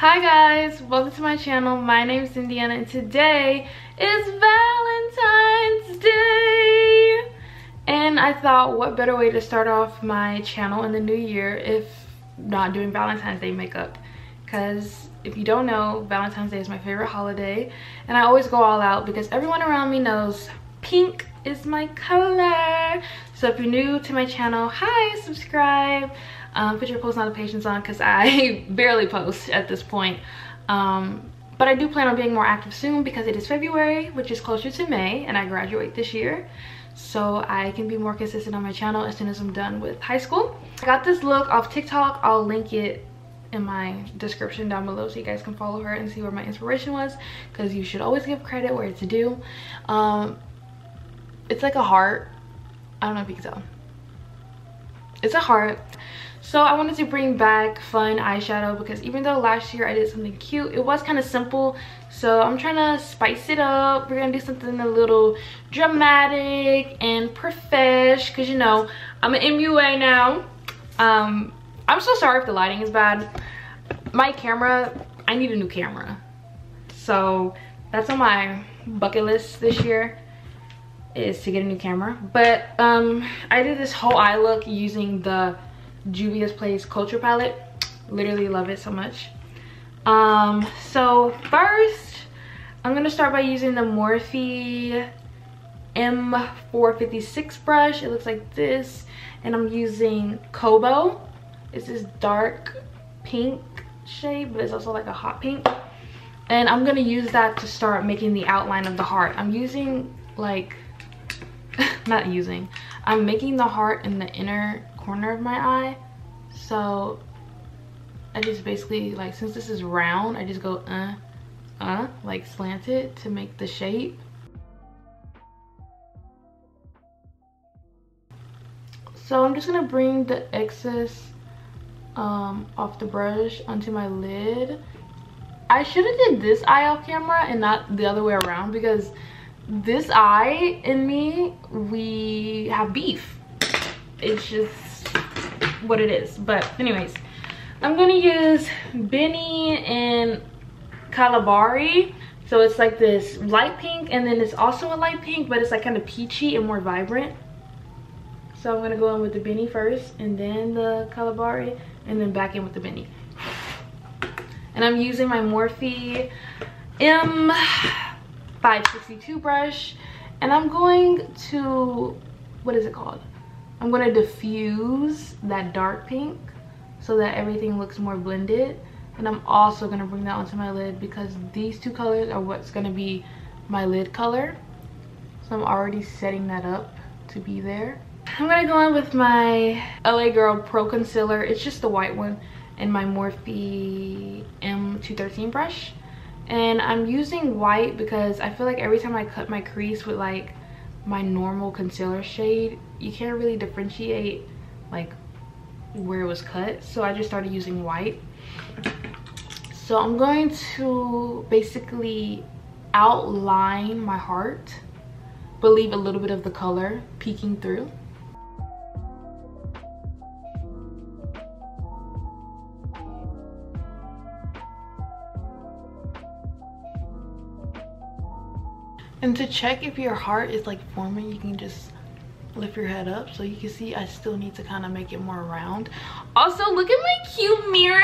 Hi guys, welcome to my channel. My name is N'Deana and today is Valentine's Day. And I thought what better way to start off my channel in the new year if not doing Valentine's Day makeup. Because if you don't know, Valentine's Day is my favorite holiday. And I always go all out because everyone around me knows pink is my color. So if you're new to my channel, hi, subscribe um, put your post notifications on because I barely post at this point. Um, but I do plan on being more active soon because it is February, which is closer to May, and I graduate this year. So I can be more consistent on my channel as soon as I'm done with high school. I got this look off TikTok. I'll link it in my description down below so you guys can follow her and see where my inspiration was because you should always give credit where it's due. Um, it's like a heart. I don't know if you can tell. It's a heart so I wanted to bring back fun eyeshadow because even though last year I did something cute, it was kind of simple. So I'm trying to spice it up. We're going to do something a little dramatic and profesh because, you know, I'm an MUA now. Um, I'm so sorry if the lighting is bad. My camera, I need a new camera. So that's on my bucket list this year is to get a new camera. But um, I did this whole eye look using the Juvia's Place Culture Palette. Literally love it so much. Um, so first, I'm to start by using the Morphe M456 brush. It looks like this. And I'm using Kobo. It's this dark pink shade, but it's also like a hot pink. And I'm to use that to start making the outline of the heart. I'm using like, not using, I'm making the heart in the inner corner of my eye. So I just basically like since this is round I just go uh uh like slant it to make the shape. So I'm just gonna bring the excess um, off the brush onto my lid. I should have did this eye off camera and not the other way around because this eye and me we have beef. It's just what it is. But anyways i'm gonna use benny and kalahari so it's like this light pink and then it's also a light pink but it's like kind of peachy and more vibrant. So i'm gonna go in with the benny first and then the kalahari and then back in with the benny. And i'm using my morphe m562 brush and i'm going to what is it called I'm going to diffuse that dark pink so that everything looks more blended. And I'm also going to bring that onto my lid because these two colors are what's going to be my lid color. So I'm already setting that up to be there. I'm going to go in with my LA Girl Pro Concealer. It's just the white one and my Morphe M213 brush. And I'm using white because I feel like every time I cut my crease with like my normal concealer shade you can't really differentiate like where it was cut. So i just started using white. So i'm going to basically outline my heart but leave a little bit of the color peeking through And to check if your heart is like forming, you can just lift your head up so you can see I still need to kind of make it more round. Also, look at my cute mirror.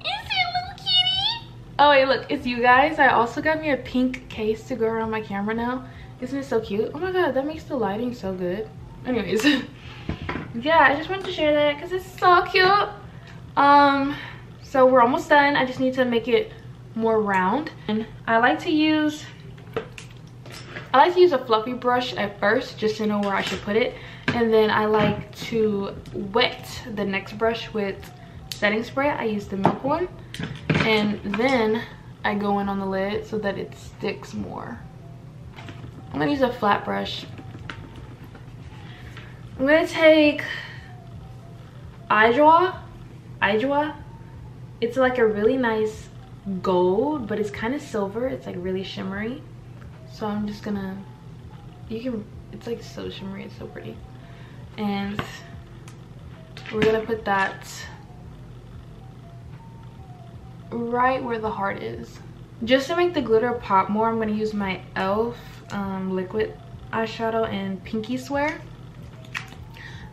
Is it little kitty? Oh wait, look, it's you guys. I also got me a pink case to go around my camera now. Isn't it so cute? Oh my god, that makes the lighting so good. Anyways, yeah, I just wanted to share that because it's so cute. Um, so we're almost done. I just need to make it more round. And I like to use I like to use a fluffy brush at first just to know where I should put it. And then I like to wet the next brush with setting spray. I use the milk one. And then I go in on the lid so that it sticks more. I'm gonna use a flat brush. I'm gonna take Ijoa. Ijoa. It's like a really nice gold, but it's kind of silver. It's like really shimmery so i'm just gonna you can it's like so shimmery it's so pretty and we're gonna put that right where the heart is. Just to make the glitter pop more, I'm to use my e.l.f. Um, liquid eyeshadow in Pinky Swear.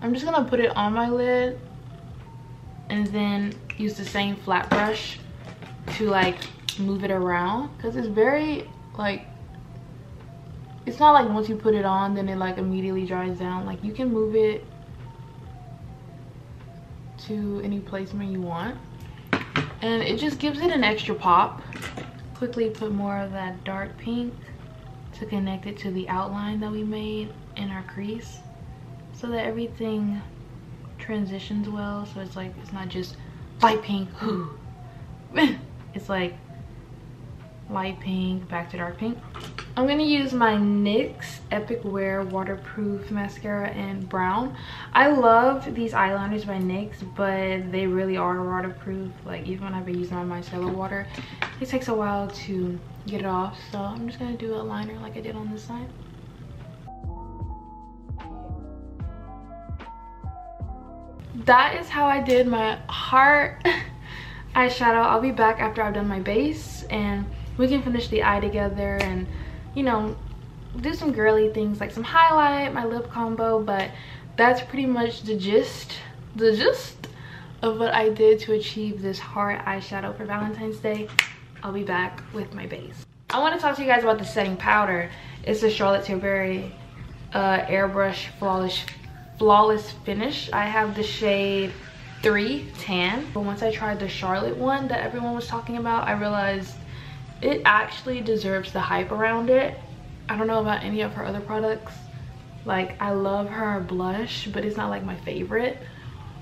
I'm just to put it on my lid and then use the same flat brush to like move it around because it's very like it's not like once you put it on then it like immediately dries down. Like you can move it to any placement you want. And it just gives it an extra pop. Quickly put more of that dark pink to connect it to the outline that we made in our crease so that everything transitions well. So it's like it's not just light pink. It's like light pink back to dark pink i'm gonna use my nyx epic wear waterproof mascara in brown. I love these eyeliners by nyx but they really are waterproof. Like even when i've been using my micellar water it takes a while to get it off so i'm just gonna do a liner like i did on this side. That is how i did my heart eyeshadow. I'll be back after i've done my base and we can finish the eye together and you know do some girly things like some highlight my lip combo but that's pretty much the gist the gist of what i did to achieve this heart eyeshadow for valentine's day. I'll be back with my base. I want to talk to you guys about the setting powder. It's the charlotte tilbury uh, airbrush flawless flawless finish. I have the shade 3 tan. But once i tried the charlotte one that everyone was talking about i realized it actually deserves the hype around it. I don't know about any of her other products. Like i love her blush but it's not like my favorite.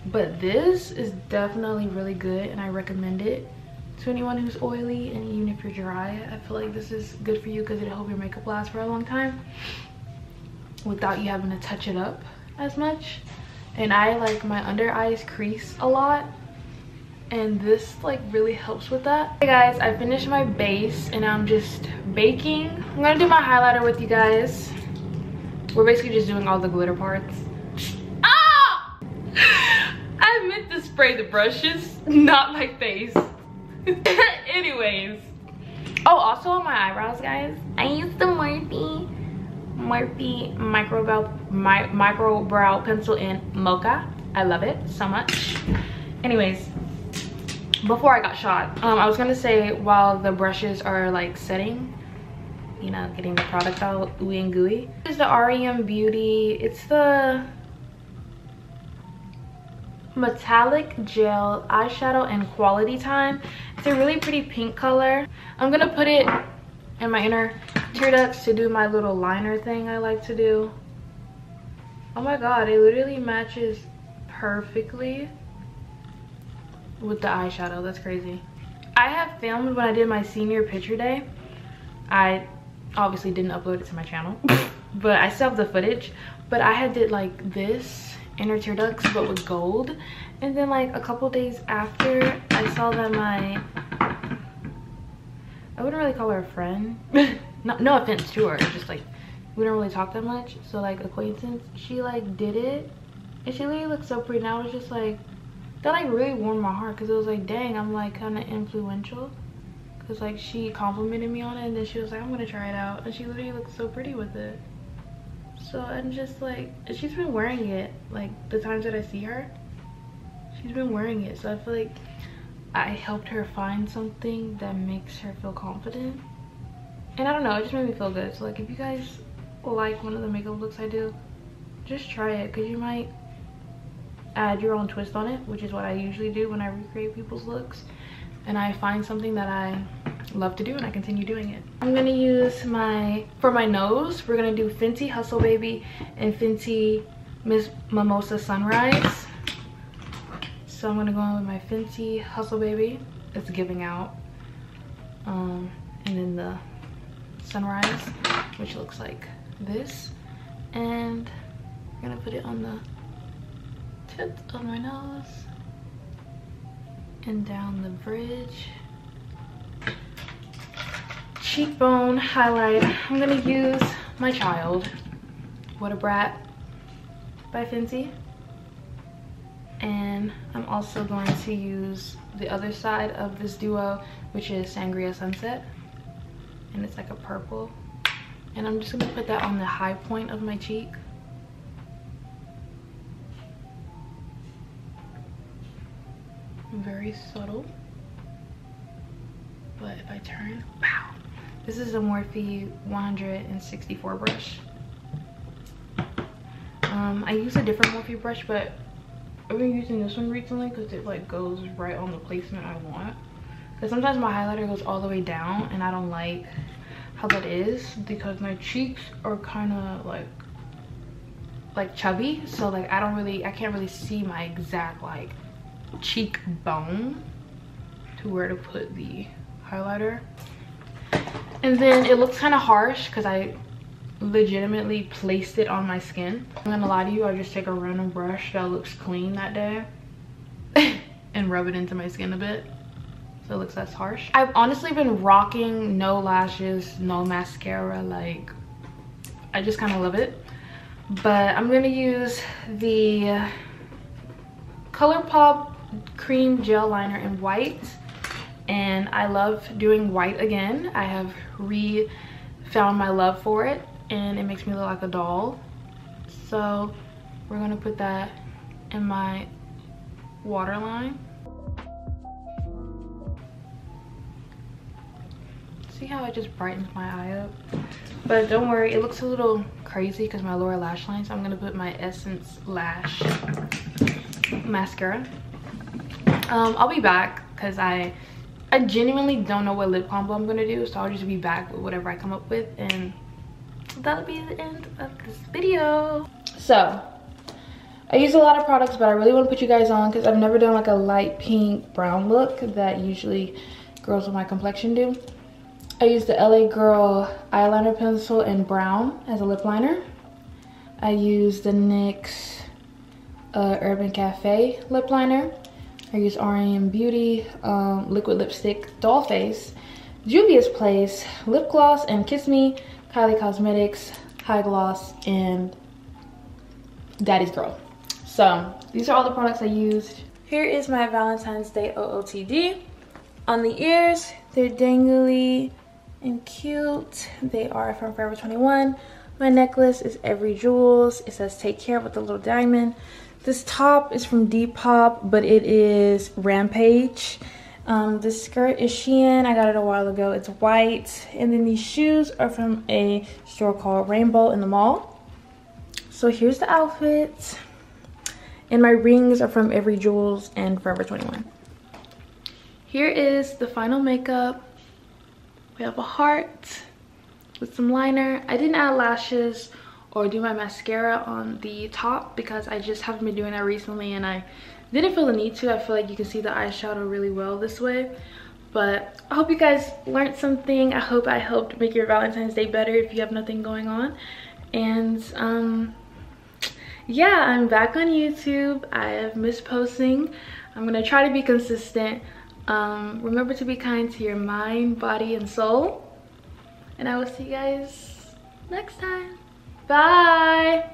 But this is definitely really good and i recommend it to anyone who's oily and even if you're dry i feel like this is good for you because it'll help your makeup last for a long time without you having to touch it up as much. And i like my under eyes crease a lot and this like really helps with that. Hey guys i finished my base and i'm just baking. I'm gonna do my highlighter with you guys. We're basically just doing all the glitter parts. Ah! I meant to spray the brushes not my face. Anyways. Oh also on my eyebrows guys. I used the morphe morphe micro brow my micro brow pencil in mocha. I love it so much. Anyways before I got shot, um, I was gonna say while the brushes are like setting, you know, getting the product out ooey and gooey. This is the REM Beauty. It's the metallic gel eyeshadow and quality time. It's a really pretty pink color. I'm gonna put it in my inner tear ducts to do my little liner thing I like to do. Oh my god, it literally matches perfectly with the eyeshadow. That's crazy. I have filmed when I did my senior picture day. I obviously didn't upload it to my channel, but I still have the footage. But I had did like this inner tear ducts, but with gold. And then like a couple days after, I saw that my, I wouldn't really call her a friend. no, no offense to her, just like, we don't really talk that much. So like acquaintance, she like did it. And she literally looked so pretty. And I was just like, that like really warmed my heart because it was like dang i'm like kind of influential. Because like she complimented me on it and then she was like i'm gonna try it out and she literally looks so pretty with it. So i'm just like she's been wearing it like the times that i see her she's been wearing it. So i feel like i helped her find something that makes her feel confident. And i don't know it just made me feel good. So like if you guys like one of the makeup looks i do just try it because you might add your own twist on it which is what i usually do when i recreate people's looks. And i find something that i love to do and i continue doing it. I'm gonna use my for my nose we're gonna do fenty hustle baby and fenty miss mimosa sunrise. So i'm gonna go in with my fenty hustle baby it's giving out. Um and then the sunrise which looks like this. And i'm gonna put it on the tip of my nose and down the bridge. Cheekbone highlight. I'm gonna use my child. What a brat. By Fenty and I'm also going to use the other side of this duo which is Sangria Sunset. And it's like a purple. And I'm just gonna put that on the high point of my cheek very subtle but if I turn wow. This is a Morphe 164 brush. Um, I use a different Morphe brush but I've been using this one recently because it like goes right on the placement I want. Because sometimes my highlighter goes all the way down and I don't like how that is because my cheeks are kind of like like chubby. So like I don't really I can't really see my exact like cheekbone to where to put the highlighter. And then it looks kind of harsh because I legitimately placed it on my skin. I'm gonna lie to you i just take a random brush that looks clean that day and rub it into my skin a bit so it looks less harsh. I've honestly been rocking no lashes no mascara like i just kind of love it. But i'm gonna use the ColourPop cream gel liner in white and i love doing white again. I have re found my love for it and it makes me look like a doll. So we're gonna put that in my waterline. See how it just brightens my eye up? But don't worry it looks a little crazy because my lower lash line so i'm gonna put my essence lash mascara um i'll be back because i i genuinely don't know what lip combo i'm gonna do so i'll just be back with whatever i come up with and that'll be the end of this video. So i use a lot of products but i really want to put you guys on because i've never done like a light pink brown look that usually girls with my complexion do. I use the la girl eyeliner pencil in brown as a lip liner. I use the nyx uh, urban cafe lip liner i use rem beauty um, liquid lipstick doll face juvia's place lip gloss and kiss me Kylie Cosmetics, High Gloss, and Daddy's Girl. So these are all the products I used. Here is my Valentine's Day OOTD. On the ears, they're dangly and cute. They are from Forever 21. My necklace is Evry Jewels. It says take care with the little diamond. This top is from Depop, but it is Rampage. Um, this skirt is Shein. I got it a while ago. It's white. And then these shoes are from a store called Rainbow in the mall. So here's the outfit. And my rings are from Evry Jewels and Forever 21. Here is the final makeup. We have a heart with some liner. I didn't add lashes or do my mascara on the top because I just haven't been doing that recently and I didn't feel the need to. I feel like you can see the eyeshadow really well this way. But I hope you guys learned something. I hope I helped make your Valentine's Day better if you have nothing going on. And um, yeah, I'm back on YouTube. I have missed posting. I'm gonna try to be consistent. Um, remember to be kind to your mind, body, and soul. And I will see you guys next time. Bye.